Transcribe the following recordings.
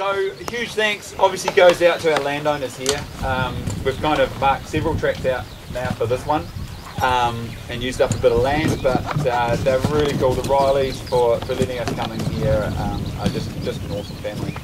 So huge thanks obviously goes out to our landowners here. Um, we've kind of marked several tracks out now for this one um, and used up a bit of land, but uh, they're really cool. The Rileys for, for letting us come in here um, are just, just an awesome family.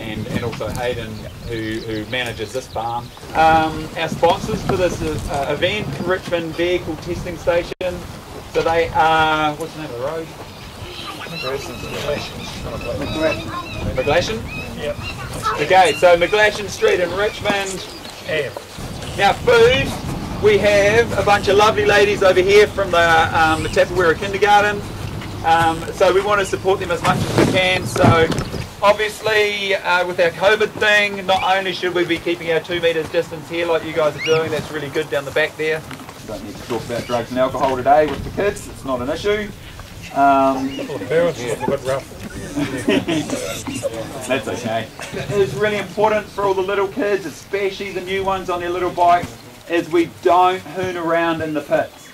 And, and also Hayden, who, who manages this farm. Um, our sponsors for this uh, event, Richmond Vehicle Testing Station. So they are, what's the name of the road? McGlashan? Yep. Okay, so McGlashan Street in Richmond. Ave. Now food, we have a bunch of lovely ladies over here from the, um, the Tapawera Kindergarten. Um, so we want to support them as much as we can. So obviously uh, with our COVID thing, not only should we be keeping our two metres distance here like you guys are doing, that's really good down the back there. Don't need to talk about drugs and alcohol today with the kids, it's not an issue. Um, Well, the parents look a bit rough. That's okay. It's really important for all the little kids, especially the new ones on their little bikes, is we don't hoon around in the pits.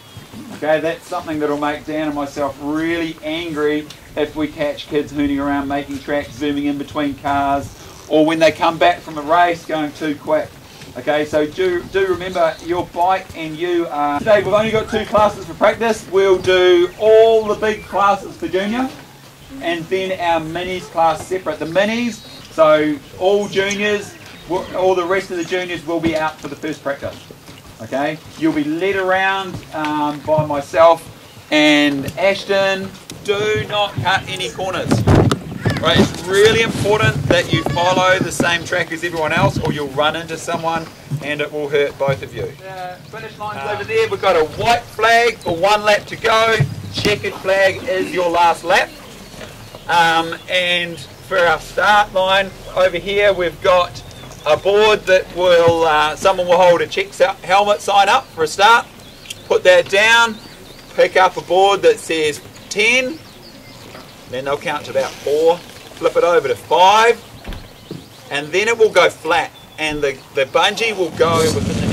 Okay, that's something that'll make Dan and myself really angry if we catch kids hooning around, making tracks, zooming in between cars, or when they come back from a race going too quick. Okay, so do, do remember your bike and you are. Today we've only got two classes for practice. We'll do all the big classes for junior and then our minis class separate. The minis, so all juniors, all the rest of the juniors will be out for the first practice. Okay, you'll be led around um, by myself and Ashton. Do not cut any corners. Right, it's really important that you follow the same track as everyone else, or you'll run into someone and it will hurt both of you. The finish line's over there. We've got a white flag for one lap to go. Checkered flag is your last lap. Um, and for our start line over here, we've got a board that will, uh, someone will hold a check helmet sign up for a start. Put that down, pick up a board that says 10, then they'll count to about four, flip it over to five, and then it will go flat. And the, the bungee will go within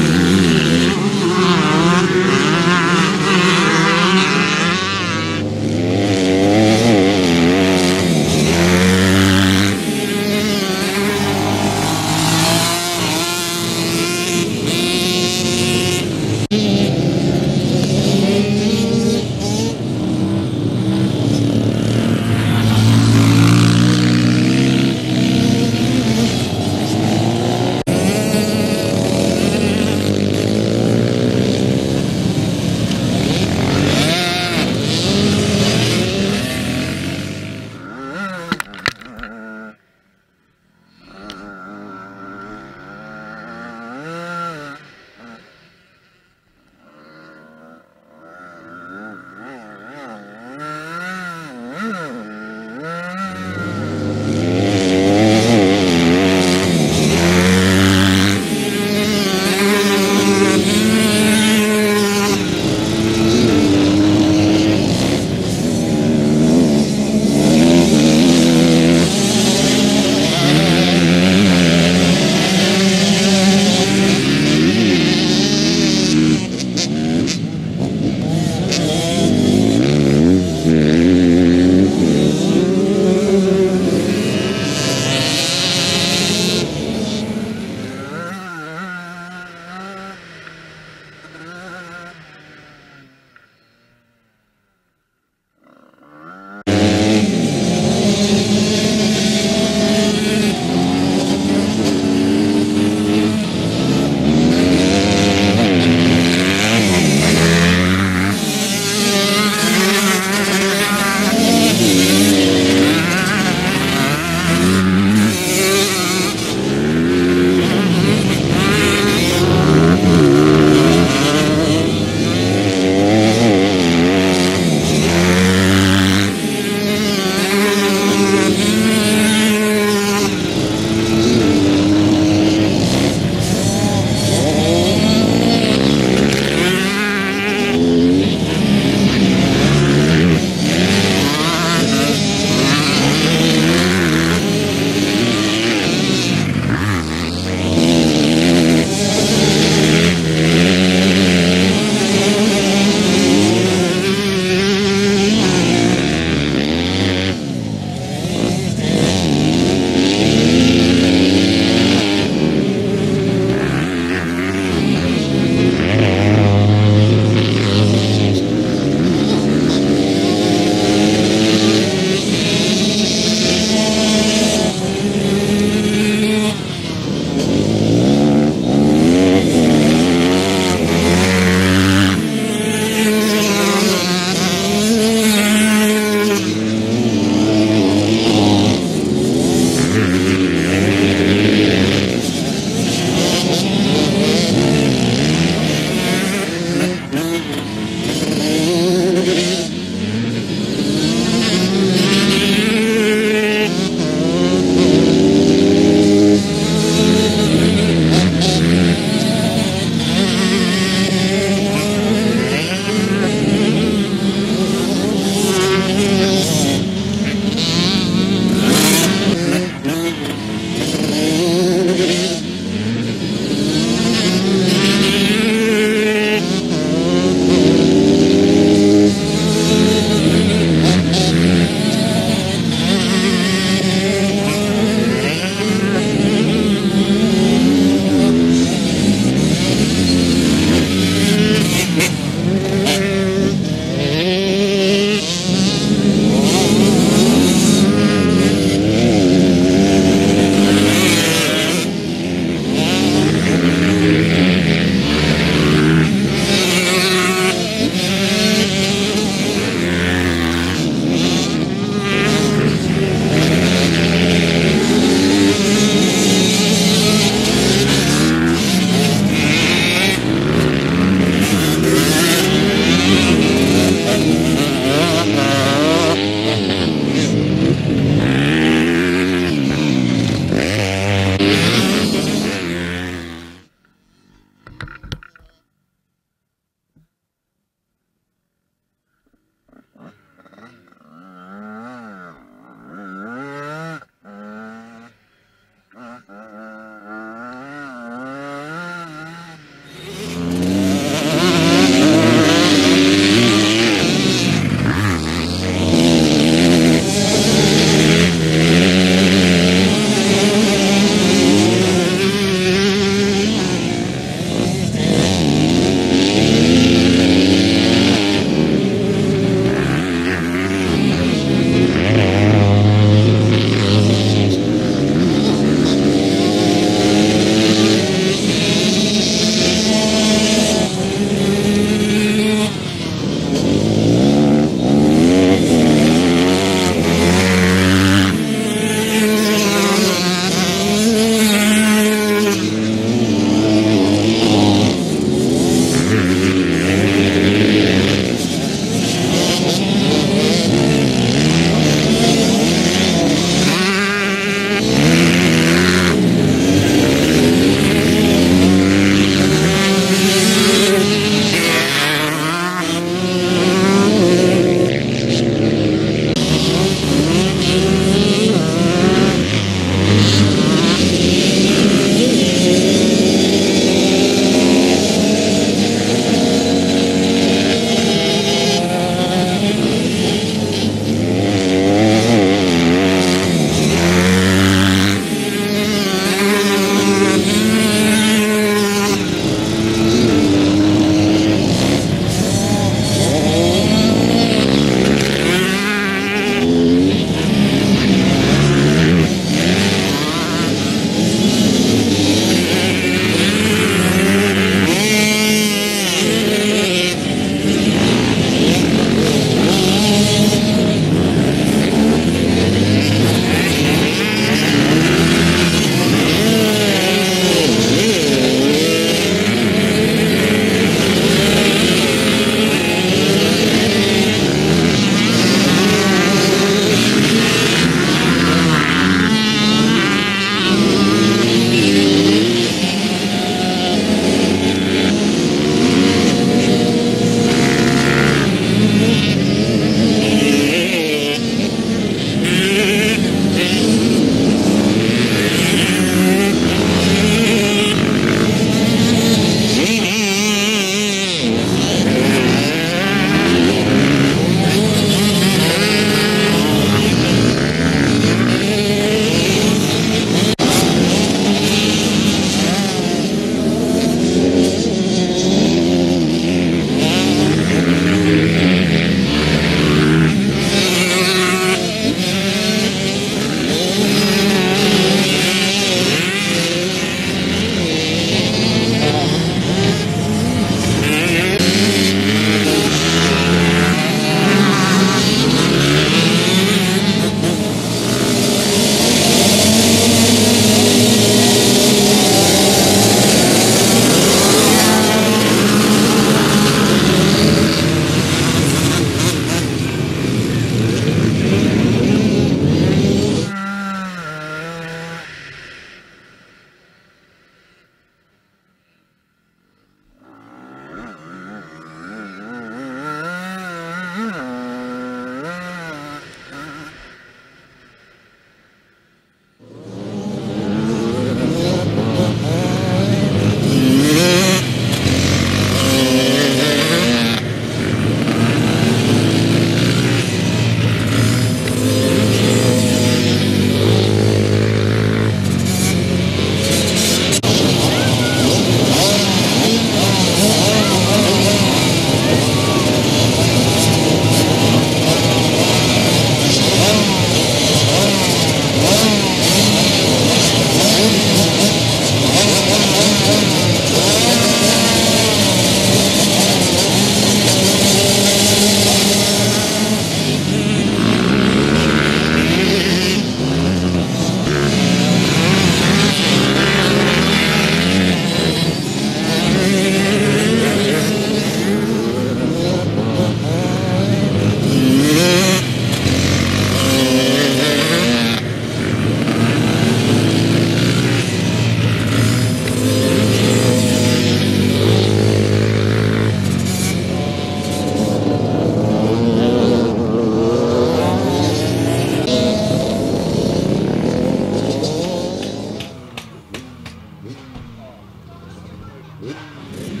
Hum.